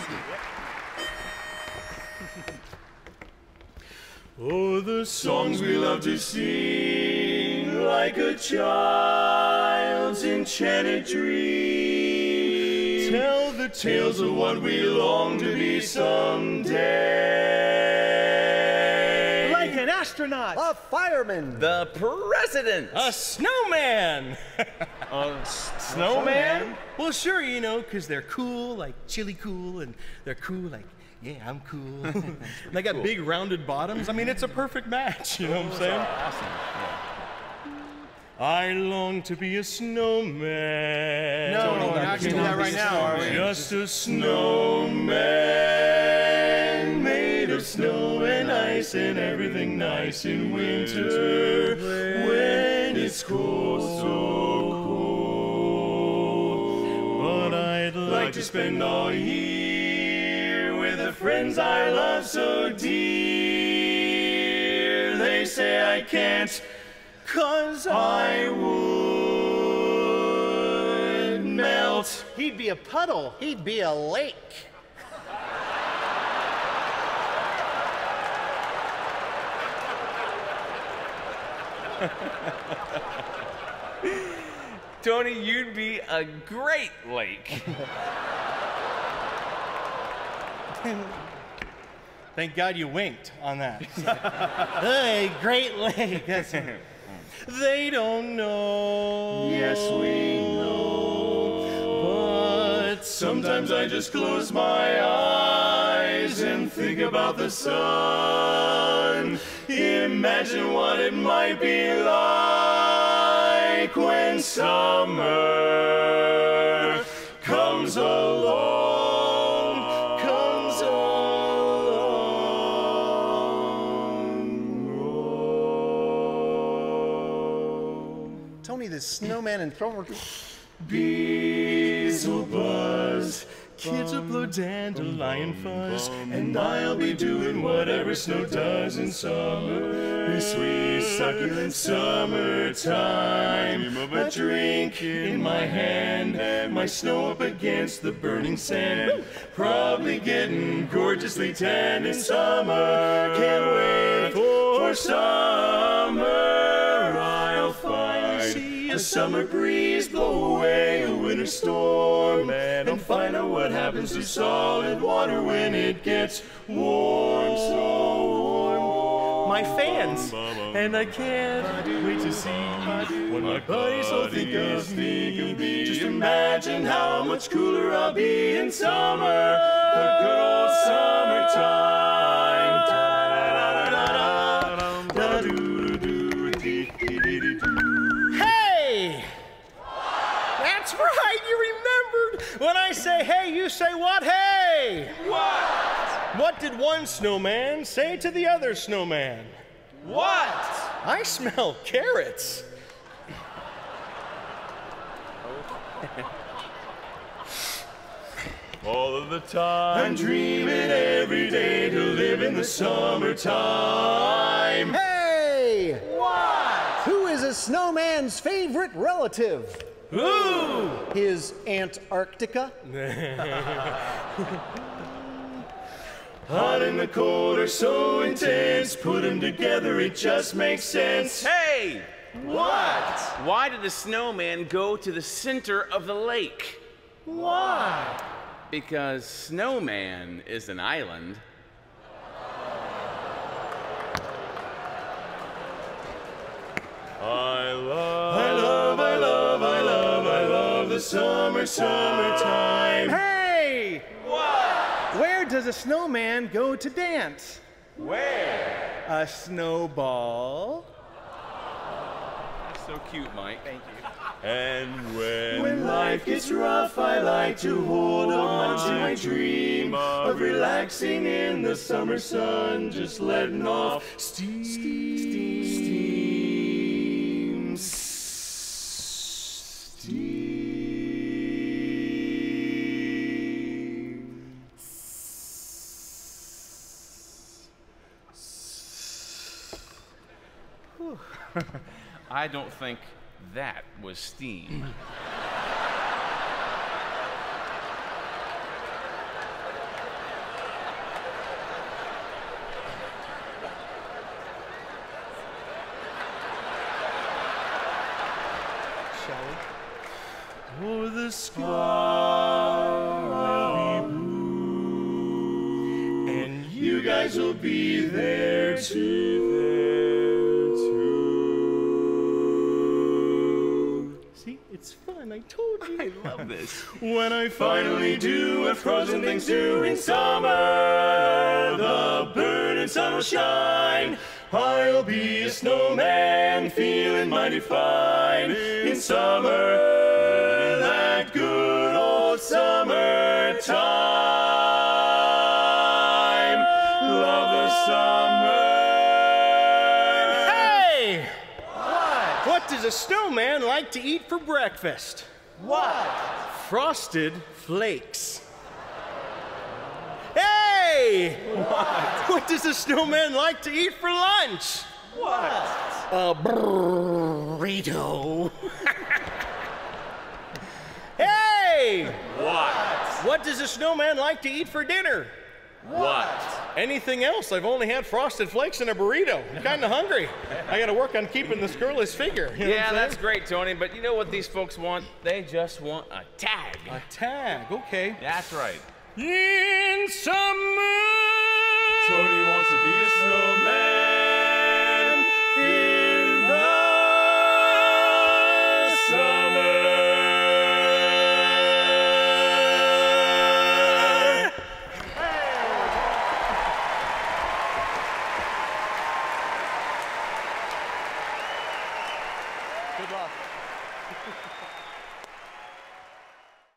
Oh, the songs we love to sing like a child's enchanted dream. Tell the tales of what we long to be someday. Like an astronaut. A fireman. The president. A snowman. A snowman? Well, sure, you know, because they're cool, like chilly cool, and they're cool, like, yeah, I'm cool. and they got big rounded bottoms. I mean, it's a perfect match, you know what I'm saying? I long to be a snowman. No, Tony, we're not gonna do that right now, are we? Just a snowman made of snow and everything nice in winter when it's cold, so cold. But I'd like to spend all year with the friends I love so dear. They say I can't. Cause I would melt. He'd be a puddle. He'd be a lake. Tony, you'd be a great lake. Thank God you winked on that. hey, Great Lake. That's They don't know. Yes, we know. But sometimes I just close my eyes and think about the sun. Imagine what it might be like when summer comes along. Comes along. Tony, the snowman and thrower. Bees will buzz, kids will blow dandelion fuzz, and I'll be doing whatever snow does in summer. This sweet, succulent summertime. A drink in my hand, my snow up against the burning sand. Probably getting gorgeously tan in summer. Can't wait for summer. Summer breeze blow away a winter storm and find out what happens to solid water when it gets warm, so warm. My fans. And I can't Wait to see when my buddies all think of me. Just imagine how much cooler I'll be in summer, the good old summertime. What? Hey! What? What did one snowman say to the other snowman? What? I smell carrots. All of the time. I'm dreaming every day to live in the summertime. Hey! What? Who is a snowman's favorite relative? Ooh! His Antarctica? Hot and the cold are so intense. Put them together, it just makes sense. Hey! What? Why did the snowman go to the center of the lake? Why? Because Snowman is an island. I love, I love, the summer, summertime. Hey! What? Where does a snowman go to dance? Where? A snowball. That's so cute, Mike. Thank you. And when, when life gets rough, I like to hold on to my dream of relaxing in the summer sun, just letting off steam, steam, steam, I don't think that was steam. Or oh, the sky will be blue, and you guys will be there too. I told you. I love this. When I Finally do what frozen things do in summer. The burning sun will shine. I'll be a snowman, feeling mighty fine in summer. That good old summer time. Love the summer. Hey! What? What does a snowman like to eat for breakfast? What? Frosted flakes. Hey! What? What does a snowman like to eat for lunch? What? A burrito. hey! What? What does a snowman like to eat for dinner? What? Anything else? I've only had frosted flakes and a burrito. I'm kind of hungry. I got to work on keeping this girlish figure. You know Yeah, that's great, Tony. But you know what these folks want? They just want a tag. a tag. Okay. That's right. In summer. Tony wants to be a snowman.